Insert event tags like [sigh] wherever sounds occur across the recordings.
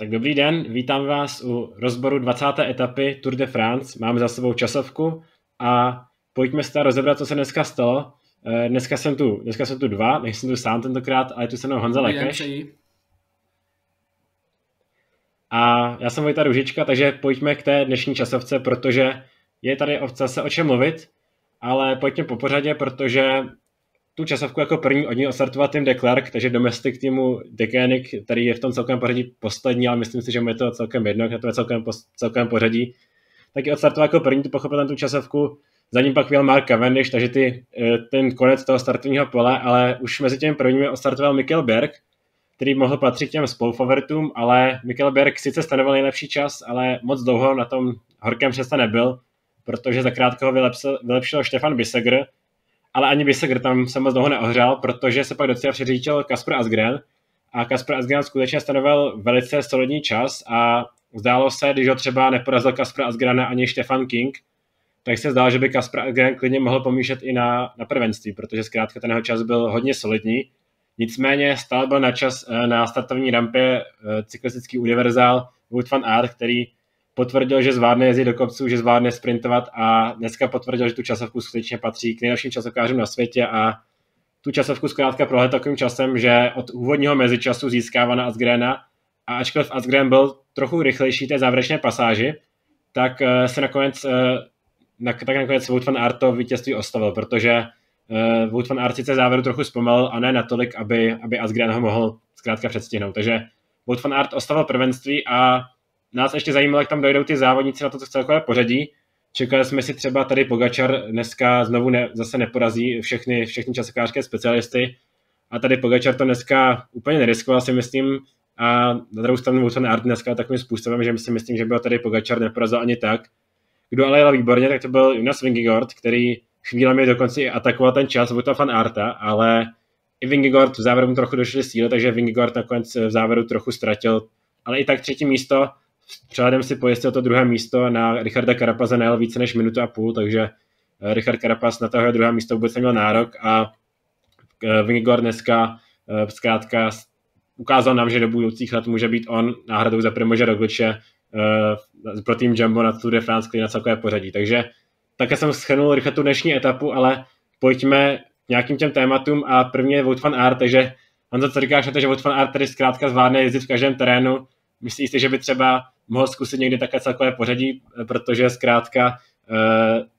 Tak dobrý den, vítám vás u rozboru 20. etapy Tour de France. Máme za sebou časovku a pojďme se rozebrat, co se dneska stalo. Eh, dneska jsem tu, dneska jsem tu dva, nejsem tu sám tentokrát, ale je tu se mnou Honza Lekeš. A já jsem Vojta Ružička, takže pojďme k té dnešní časovce, protože je tady zase o čem mluvit, ale pojďme po pořadě, protože tu časovku jako první od ní ostartoval Tim Declerc, takže domestik týmu Decanic, který je v tom celkem pořadí poslední, ale myslím si, že mu je to celkem jedno, jak to je celkem, celkem pořadí. Taky odstartoval jako první, tu pochopil tu časovku, za ním pak měl Mark Cavendish, takže ty, eh, ten konec toho startovního pole, ale už mezi těmi prvními ostartoval Mikkel Berg, který mohl patřit těm spolufavoritům, ale Mikkel Berg sice stanovil nejlepší čas, ale moc dlouho na tom horkém přesta nebyl, protože zakrátko ho vylepšil, vylepšil Stefan Bissegr, ale ani Bissegr tam se moc dlouho neohřál, protože se pak docela přeříčil Kasper Asgren a Kasper Asgren skutečně stanovil velice solidní čas a zdálo se, když ho třeba neporazil Kasper Asgrena ani Stefan King, tak se zdálo, že by Kasper Asgren klidně mohl pomíšet i na, na prvenství, protože zkrátka ten jeho čas byl hodně solidní. Nicméně stále byl na čas eh, na startovní rampě eh, cyklistický univerzál Wood van Aert, který potvrdil, že zvládne jezdit do kopců, že zvládne sprintovat a dneska potvrdil, že tu časovku skutečně patří k nejlepším časovkářům na světě a tu časovku zkrátka prohled takovým časem, že od úvodního mezičasu získává na Asgrena a ačkoliv Asgren byl trochu rychlejší té závěrečné pasáži, tak eh, se nakonec, eh, tak nakonec Wout van Aert to vítězství ostavil, protože eh, Wout van Aert sice závěru trochu zpomalil a ne natolik, aby, aby Asgren ho mohl zkrátka předstihnout. Takže Wout van Aert ostavil prvenství a nás ještě zajímalo, jak tam dojdou ty závodníci na to celkové pořadí. Čekali jsme si třeba tady Pogačar dneska znovu ne, zase neporazí všechny, všechny časokářské specialisty a tady Pogačar to dneska úplně neriskoval si myslím a na druhou stranu Wout Art dneska takovým způsobem, že si myslím, že by ho tady Pogačar neporazil ani tak. Kdo ale jel výborně, tak to byl Jonas Vingegaard, který chvílemi dokonce i atakoval ten čas Vouta van Arta, ale i Vingegaard v závěru mu trochu došly síly, takže Vingegaard nakonec v závěru trochu ztratil, ale i tak třetí místo přehledem si pojistil to druhé místo na Richarda Karapaza nejel více než minutu a půl, takže eh, Richard Carapaz na toho druhé místo vůbec neměl nárok a eh, Vingegaard dneska eh, zkrátka ukázal nám, že do budoucích let může být on náhradou za Primože Rogliče pro tým Jumbo na Tour de France, který na celkové pořadí. Takže také jsem schrnul rychle tu dnešní etapu, ale pojďme k nějakým těm tématům a první je Wout van Aert, takže Honzo, co říkáš na to, že Wout van Aert tady zkrátka zvládne jezdit v každém terénu, Myslíš si, že by třeba mohl zkusit někdy také celkové pořadí, protože zkrátka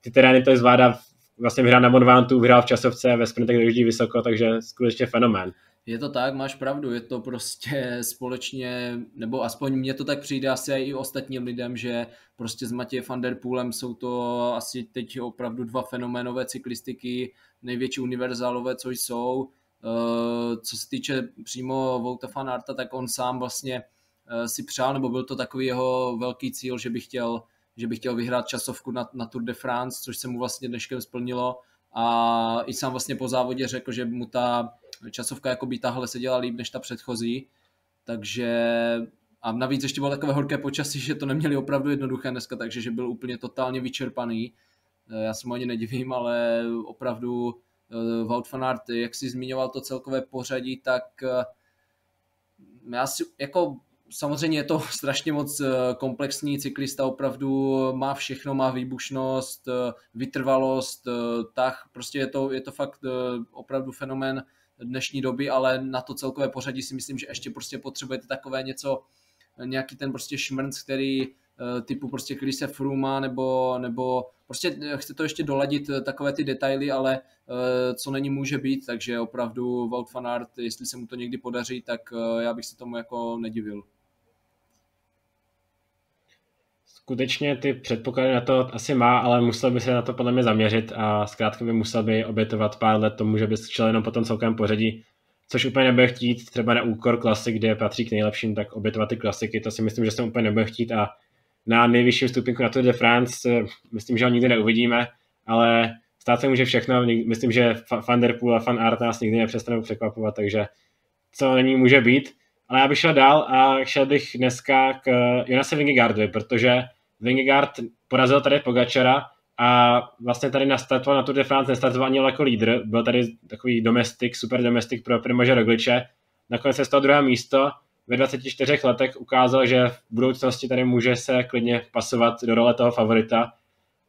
ty terény to zvládá vlastně vyhrál na Monvantu, vyhrál v časovce, ve sprintech dojíždí vysoko, takže skutečně fenomén. Je to tak, máš pravdu, je to prostě společně, nebo aspoň mně to tak přijde asi i ostatním lidem, že prostě s Matějem van der Poolem jsou to asi teď opravdu dva fenoménové cyklistiky, největší univerzálové, co jsou. Eh, co se týče přímo Vouta van Arta, tak on sám vlastně Eh, si přál, nebo byl to takový jeho velký cíl, že by chtěl, že by chtěl vyhrát časovku na, na Tour de France, což se mu vlastně dneškem splnilo a i sám vlastně po závodě řekl, že mu ta časovka jako by tahle seděla líp než ta předchozí, takže a navíc ještě bylo takové horké počasí, že to neměli opravdu jednoduché dneska, takže že byl úplně totálně vyčerpaný. Eh, já se mu ani nedivím, ale opravdu eh, Wout van Aert, jak si zmiňoval to celkové pořadí, tak já si jako samozřejmě je to [laughs] strašně moc eh, komplexní cyklista, opravdu má všechno, má výbušnost, eh, vytrvalost, eh, tak prostě je to, je to fakt opravdu fenomén dnešní doby, ale na to celkové pořadí si myslím, že ještě prostě potřebujete takové něco, nějaký ten prostě šmrnc, který typu prostě Krise Fruma nebo, nebo prostě chce to ještě doladit takové ty detaily, ale co není může být, takže opravdu Wout van Aert, jestli se mu to někdy podaří, tak já bych se tomu jako nedivil. Skutečně ty předpoklady na to asi má, ale musel by se na to podle mě zaměřit a zkrátka by musel by obětovat pár let tomu, že by šel jenom po tom celkem pořadí, což úplně nebude chtít, třeba na úkor klasik, kde patří k nejlepším, tak obětovat ty klasiky, to si myslím, že se úplně nebude chtít a na nejvyšším stupinku na Tour de France eh, myslím, že ho nikdy neuvidíme, ale stát se může všechno, myslím, že Van Der Poel a Van Aert nás nikdy nepřestanou překvapovat, takže co není může být. Ale já bych šel dál a šel bych dneska k Jonase Vingegaardovi, protože Vingegaard porazil tady Pogačara a vlastně tady nastartoval na Tour de France, nestartoval ani jako lídr, byl tady takový domestik, super domestik pro Primože Rogliče. Nakonec se stalo druhé místo, ve 24 letech ukázal, že v budoucnosti tady může se klidně pasovat do role toho favorita.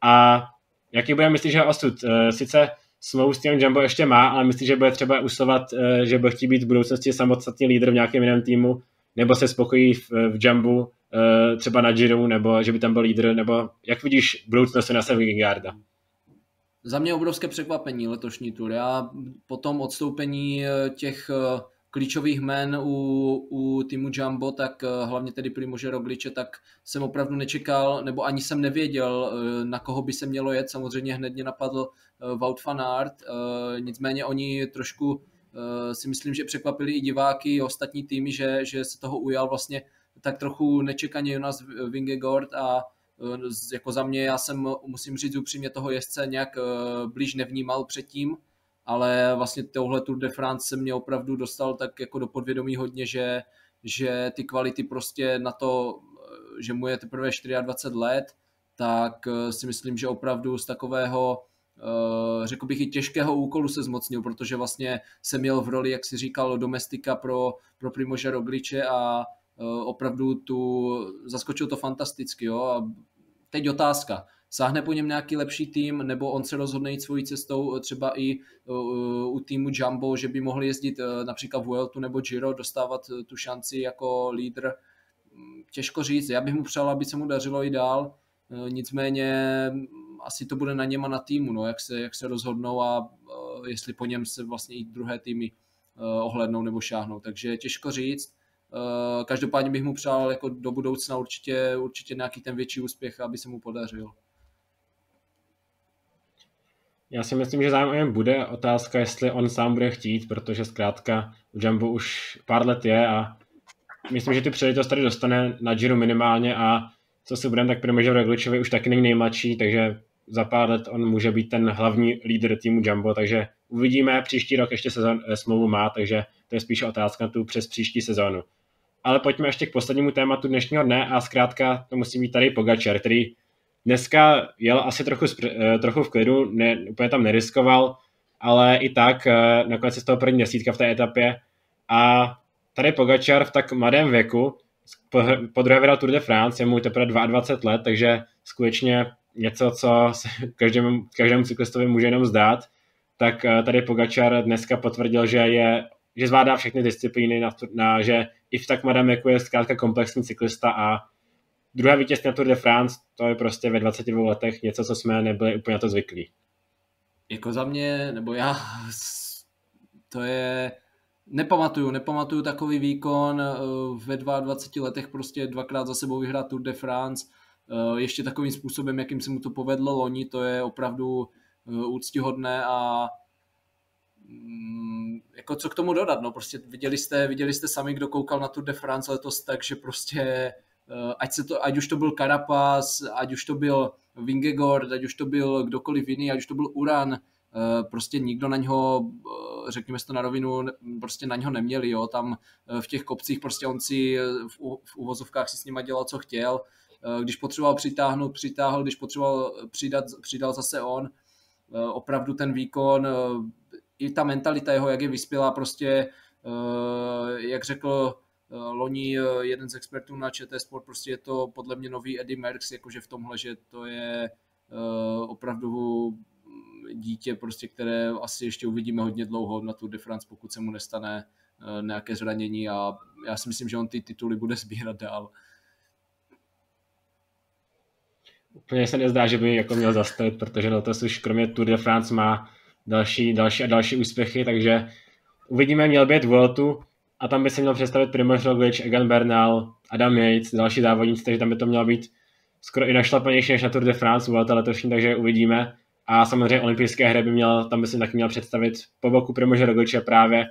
A jaký bude myslíš, že osud? Eh, sice smlouvu s tím Jumbo ještě má, ale myslíš, že bude třeba usilovat, eh, že bude chtít být v budoucnosti samostatný lídr v nějakém jiném týmu, nebo se spokojí v, v Jumbu eh, třeba na Giro, nebo že by tam byl lídr, nebo jak vidíš budoucnost na Vingegaarda? Za mě obrovské překvapení letošní tur. Já po tom odstoupení těch klíčových men u, u týmu Jumbo, tak eh, hlavně tedy Primože Rogliče, tak jsem opravdu nečekal, nebo ani jsem nevěděl, eh, na koho by se mělo jet. Samozřejmě hned mě napadl eh, Wout van Aert, nicméně oni trošku si myslím, že překvapili i diváky, i ostatní týmy, že, že se toho ujal vlastně tak trochu nečekaně Jonas Vingegaard a jako za mě, já jsem, musím říct upřímně, toho jezdce nějak blíž nevnímal předtím, ale vlastně tohle Tour de France se mě opravdu dostal tak jako do podvědomí hodně, že, že ty kvality prostě na to, že mu je teprve 24 let, tak eh, si myslím, že opravdu z takového eh, řekl bych i těžkého úkolu se zmocnil, protože vlastně jsem měl v roli, jak si říkal, domestika pro, pro Primože Rogliče a eh, opravdu tu zaskočil to fantasticky. Jo? A teď otázka sáhne po něm nějaký lepší tým, nebo on se rozhodne jít svojí cestou eh, třeba i eh, u týmu Jumbo, že by mohl jezdit eh, například Vueltu nebo Giro, dostávat tu šanci jako lídr. Mm, těžko říct, já bych mu přál, aby se mu dařilo i dál, nicméně mm, asi to bude na něm a na týmu, no, jak, se, jak se rozhodnou a jestli po něm se vlastně i druhé týmy ohlednou nebo šáhnou, takže těžko říct. Každopádně bych mu přál jako do budoucna určitě, určitě nějaký ten větší úspěch, aby se mu podařil. Já si myslím, že zájem bude. Otázka, jestli on sám bude chtít, protože zkrátka v Jumbo už pár let je a myslím, že ty příležitost tady dostane na Giro minimálně a co si budeme, tak Primožov Rogličovi už taky není nejmladší, takže za pár let on může být ten hlavní lídr týmu Jumbo, takže uvidíme, příští rok ještě sezon, eh, smlouvu má, takže to je spíše otázka tu přes příští sezónu. Ale pojďme ještě k poslednímu tématu dnešního dne a zkrátka to musí být tady Pogačar, který Dneska jel asi trochu, eh, trochu v klidu, ne, úplně tam neriskoval, ale i tak eh, nakonec je z toho první desítka v té etapě. A tady Pogačar v tak mladém věku po druhé vydal Tour de France, je mu teprve 22 let, takže skutečně něco, co se [laughs] každému, každému cyklistovi může jenom zdát, tak eh, tady Pogačar dneska potvrdil, že je že zvládá všechny disciplíny, na, na, že i v tak mladém věku je zkrátka komplexní cyklista a druhé vítězství na Tour de France, to je prostě ve 22 letech něco, co jsme nebyli úplně na to zvyklí. Jako za mě, nebo já, to je, nepamatuju, nepamatuju takový výkon eh, ve 22 letech prostě dvakrát za sebou vyhrát Tour de France, eh, ještě takovým způsobem, jakým se mu to povedlo loni, to je opravdu eh, úctihodné a jako co k tomu dodat, no prostě viděli jste, viděli jste sami, kdo koukal na Tour de France letos, takže prostě Eh, ať, se to, ať už to byl Carapaz, ať už to byl Vingegord, ať už to byl kdokoliv jiný, ať už to byl Uran, eh, prostě nikdo na něho, eh, řekněme si to na rovinu, prostě na něho neměli, jo, tam v těch kopcích prostě on si v uvozovkách si s nima dělal, co chtěl, když potřeboval přitáhnout, přitáhl, když potřeboval přidat, přidal zase on, opravdu ten výkon, i ta mentalita jeho, jak je vyspělá, prostě, jak řekl Eh, loni eh, jeden z expertů na ČT Sport, prostě je to podle mě nový Eddie Merckx, jakože v tomhle, že to je eh, opravdu dítě, prostě, které asi ještě uvidíme hodně dlouho na Tour de France, pokud se mu nestane nějaké zranění a já si myslím, že on ty tituly bude sbírat dál. Úplně se nezdá, že by jako měl zastavit, protože letos už kromě Tour de France má další, další a další úspěchy, takže uvidíme, měl být Vueltu, a tam by se měl představit Primož Roglič, Egan Bernal, Adam Yates, další závodníci, takže tam by to mělo být skoro i našlapanější než na Tour de France, Vuelta letošní, takže uvidíme. A samozřejmě olympijské hry by měl, tam by se taky měl představit po boku Primože Rogliče právě.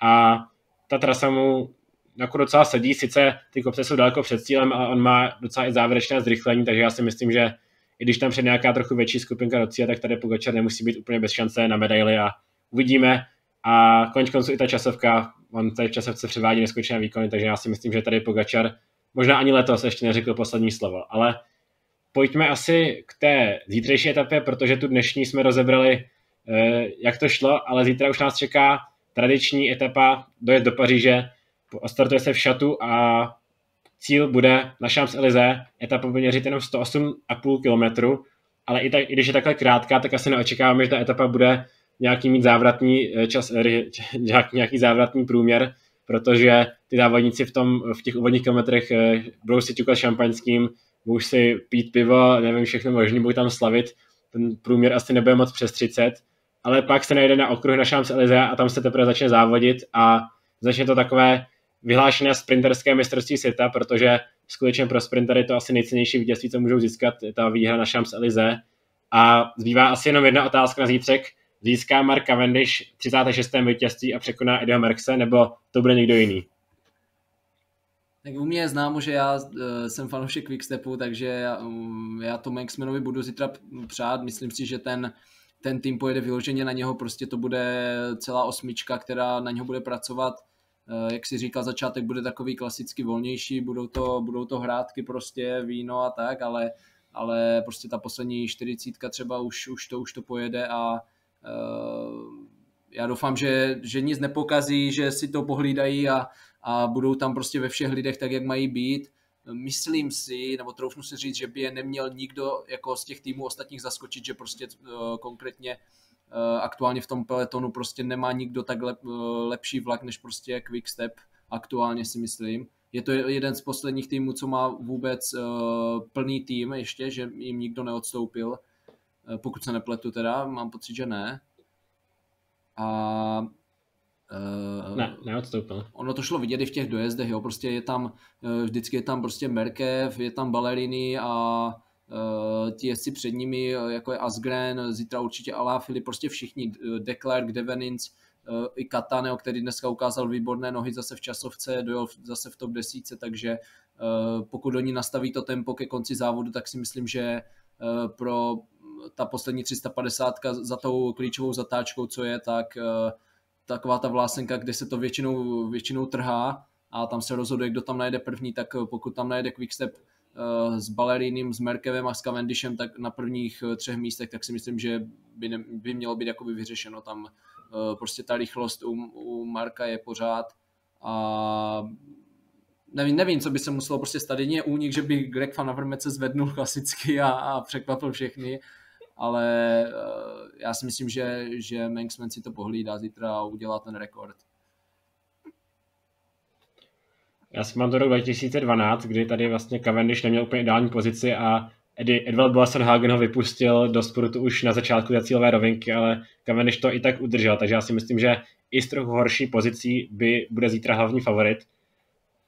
A ta trasa mu jako docela sedí, sice ty kopce jsou daleko před cílem, ale on má docela i závěrečné zrychlení, takže já si myslím, že i když tam před nějaká trochu větší skupinka do cíle, tak tady Pogačar nemusí být úplně bez šance na medaily a uvidíme. A konec konců i ta časovka, on v časovce převádí neskutečné výkony, takže já si myslím, že tady Pogačar možná ani letos ještě neřekl poslední slovo, ale pojďme asi k té zítřejší etapě, protože tu dnešní jsme rozebrali, eh, jak to šlo, ale zítra už nás čeká tradiční etapa dojezd do Paříže. Startuje se v šatu a cíl bude na Champs-Élysées, etapa bude měřit jenom 108,5 km, ale i, tak, i když je takhle krátká, tak asi neočekáváme, že ta etapa bude nějaký mít závratný eh, čas, [laughs] nějaký závratný průměr, protože ty závodníci v, tom, v těch úvodních kilometrech eh, budou si ťukat šampaňským, budou si pít pivo, nevím, všechno možné, budou tam slavit, ten průměr asi nebude moc přes 30, ale pak se najde na okruh na Champs-Élysées a tam se teprve začne závodit a začne to takové vyhlášené sprinterské mistrovství světa, protože skutečně pro sprintery to asi nejcennější vítězství, co můžou získat, je ta výhra na Champs-Élysées. A zbývá asi jenom jedna otázka na zítřek. Získá Mark Cavendish 36. vítězství a překoná Eddieho Merkse, nebo to bude někdo jiný? Tak u mě je známo, že já uh, jsem fanoušek Quickstepu, takže já, um, já to Manxmanovi budu zítra přát. Myslím si, že ten, ten tým pojede vyloženě na něho, prostě to bude celá osmička, která na něho bude pracovat. Uh, jak si říkal, začátek bude takový klasicky volnější, budou to, budou to hrátky prostě, víno a tak, ale, ale prostě ta poslední čtyřicítka třeba už, už, to, už to pojede a uh, já doufám, že, že nic nepokazí, že si to pohlídají a, a budou tam prostě ve všech lidech tak, jak mají být. Myslím si, nebo troufnu si říct, že by je neměl nikdo jako z těch týmů ostatních zaskočit, že prostě uh, konkrétně uh, aktuálně v tom peletonu prostě nemá nikdo tak lep, uh, lepší vlak než prostě Quickstep aktuálně si myslím. Je to jeden z posledních týmů, co má vůbec uh, plný tým ještě, že jim nikdo neodstoupil. Pokud se nepletu teda, mám pocit, že ne. A Uh, ne, neodstoupil. Ono to šlo vidět i v těch dojezdech, jo, prostě je tam, vždycky je tam prostě Merkev, je tam Ballerini a ti jezdci před nimi, jako je Asgren, zítra určitě Filip, prostě všichni, Declerc, Devenins, i Kataneo, který dneska ukázal výborné nohy zase v časovce, dojel zase v top desíce, takže pokud oni nastaví to tempo ke konci závodu, tak si myslím, že pro ta poslední 350 za tou klíčovou zatáčkou, co je, tak taková ta vlásenka, kde se to většinou, většinou trhá a tam se rozhoduje, kdo tam najde první, tak pokud tam najde Quickstep s Balerínem, s Merkevem a s Cavendishem, tak na prvních uh, třech místech, tak si myslím, že by, ne, by mělo být jakoby vyřešeno. Tam uh, prostě ta rychlost u, u Marka je pořád a nevím, nevím, co by se muselo prostě stát. Jedině únik, že by Greg Van Avermaet se zvednul klasicky a, a překvapil všechny, ale já si myslím, že, že Manxman si to pohlídá zítra a udělá ten rekord. Já si mám do roku 2012, kdy tady vlastně Cavendish neměl úplně ideální pozici a Eddie, Edvald Boassenhagen ho vypustil do sportu už na začátku té cílové rovinky, ale Cavendish to i tak udržel, takže já si myslím, že i s trochu horší pozicí by bude zítra hlavní favorit.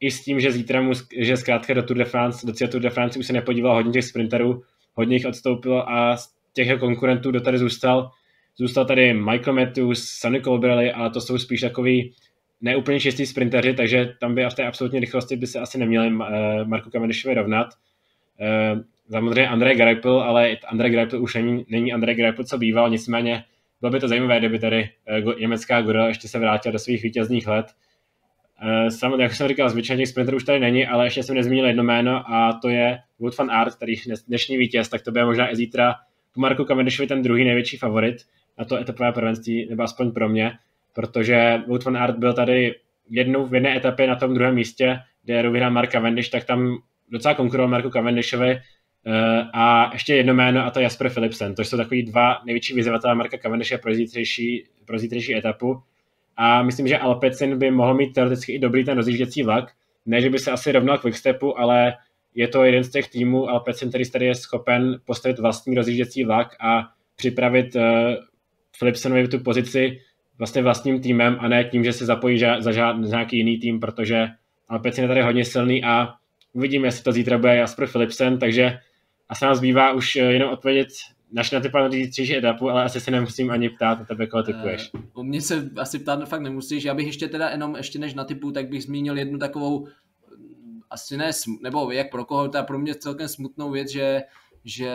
I s tím, že zítra mu, že zkrátka do Tour de France, do Tour de France už se nepodíval hodně těch sprinterů, hodně jich odstoupilo a těch konkurentů, kdo tady zůstal, zůstal tady Michael Matthews, Sonny Colbrelli, ale to jsou spíš takový neúplně čistý sprinteři, takže tam by v té absolutní rychlosti by se asi neměli uh, Marku Cavendishovi rovnat. Uh, samozřejmě Andrej Greipel, ale Andrej Greipel už není, není Andrej Greipel, co býval, nicméně bylo by to zajímavé, kdyby tady uh, německá gorila ještě se vrátila do svých vítězných let. Uh, sam, jak jsem říkal, zvyčajně těch sprinterů už tady není, ale ještě jsem nezmínil jedno jméno a to je Wood van Art, který dnešní vítěz, tak to bude možná i zítra po Marku Cavendishovi ten druhý největší favorit na to etapové prvenství, nebo aspoň pro mě, protože Wout van Aert byl tady jednou v jedné etapě na tom druhém místě, kde vyhrál Mark Cavendish, tak tam docela konkuroval Marku Cavendishovi eh, a ještě jedno jméno a to Jasper Philipsen, to jsou takový dva největší vyzývatelé Marka Cavendishe pro zítřejší, pro zítřejší etapu. A myslím, že Alpecin by mohl mít teoreticky i dobrý ten rozjížděcí vlak, ne, že by se asi rovnal Quickstepu, ale je to jeden z těch týmů Alpecin, který tady je schopen postavit vlastní rozjížděcí vlak a připravit uh, Philipsonovi tu pozici vlastně vlastním týmem a ne tím, že se zapojí za, za, žád, nějaký jiný tým, protože Alpecin je tady hodně silný a uvidíme, jestli to zítra bude Jasper Philipsen, takže asi nám zbývá už eh, jenom odpovědět naš na ty tři etapu, ale asi se nemusím ani ptát na tebe, koho typuješ. U mě se asi ptát fakt nemusíš, já bych ještě teda jenom, ještě než na typu, tak bych zmínil jednu takovou asi ne, nebo jak pro koho, je pro mě celkem smutnou věc, že že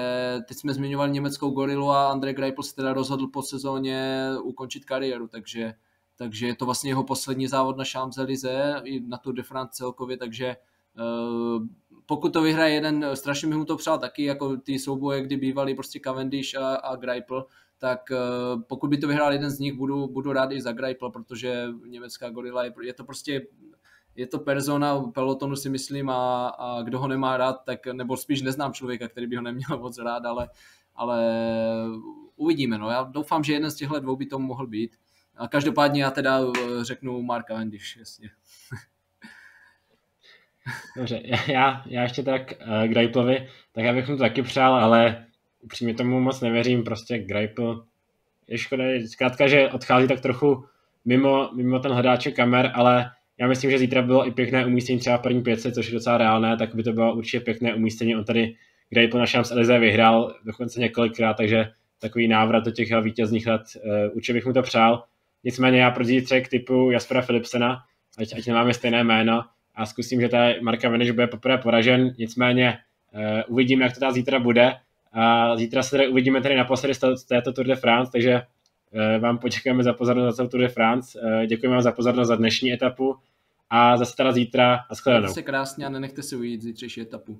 teď jsme zmiňovali německou gorilu a Andrej Greipel se teda rozhodl po sezóně ukončit kariéru, takže, takže je to vlastně jeho poslední závod na Champs-Élysées i na Tour de France celkově, takže uh, pokud to vyhraje jeden, strašně bych mu to přál taky, jako ty souboje, kdy bývali prostě Cavendish a, a Greipel, tak uh, pokud by to vyhrál jeden z nich, budu, budu rád i za Greipel, protože německá gorila je, je to prostě je to persona pelotonu si myslím a, a kdo ho nemá rád, tak nebo spíš neznám člověka, který by ho neměl [laughs] moc rád, ale, ale uvidíme. No. Já doufám, že jeden z těchto dvou by to mohl být. A každopádně já teda eh, řeknu Marka Vendiš, jasně. [laughs] Dobře, já, já ještě tak uh, Greiplovi, tak já bych mu to taky přál, ale upřímně tomu moc nevěřím, prostě Greipl je škoda, zkrátka, že odchází tak trochu mimo, mimo ten hledáček kamer, ale já myslím, že zítra bylo i pěkné umístění třeba v první pětce, což je docela reálné, tak by to bylo určitě pěkné umístění. On tady Greipl na Shams Elize vyhrál dokonce několikrát, takže takový návrat do těch vítězných let, uh, určitě bych mu to přál. Nicméně já pro zítřek typu Jaspera Philipsena, ať, ať nemáme stejné jméno, a zkusím, že ta Marka Veneš bude poprvé poražen, nicméně uh, uvidíme, jak to ta zítra bude. A zítra se tady uvidíme tady naposledy z této Tour de France, takže vám počkáme za pozornost za celou Tour de France. Uh, děkujeme vám za pozornost za dnešní etapu a zase teda zítra a shledanou. se krásně a nenechte si ujít zítřejší etapu.